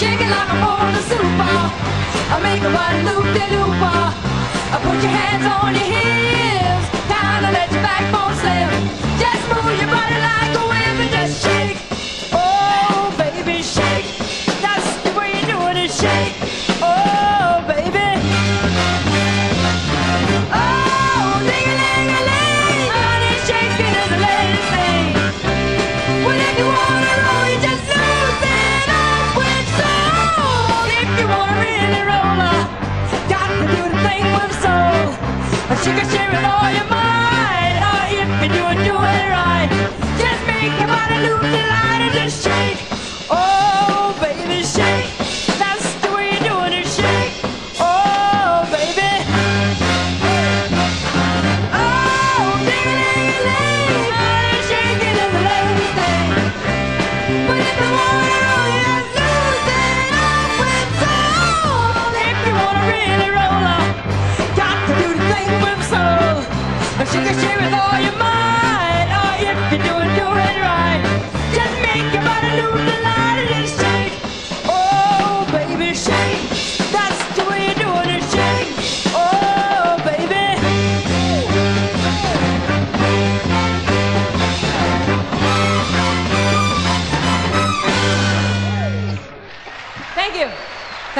Shake it like I'm on a Super I make a body loop de loop. I put your hands on your hips. Down and let your backbone slip. Just move your body like a whip and just shake. she can share it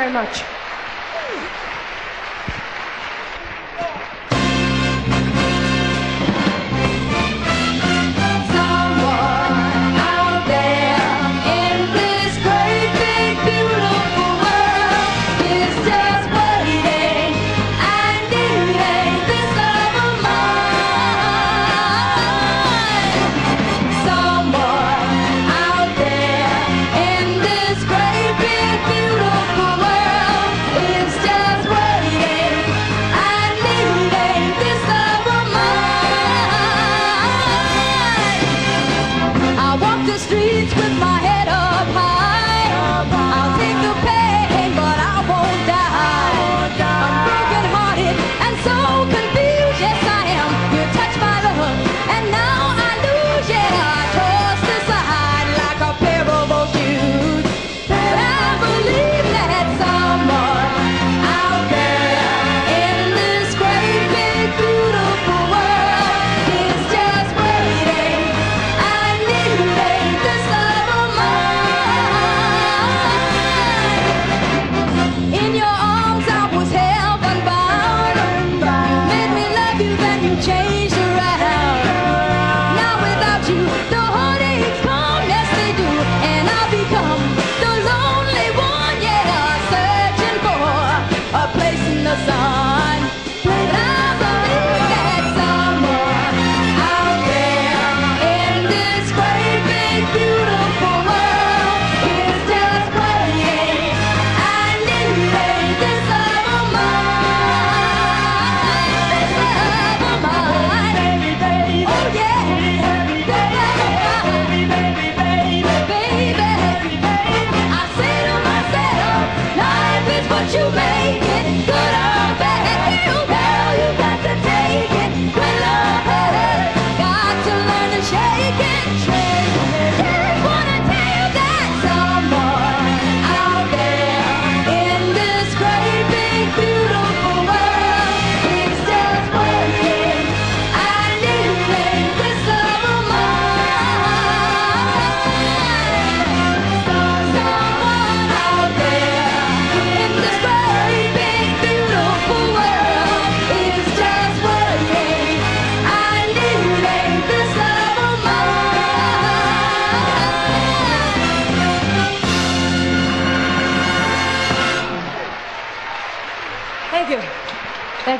Very much. Streets with my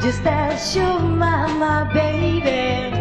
Just as you're my, my baby.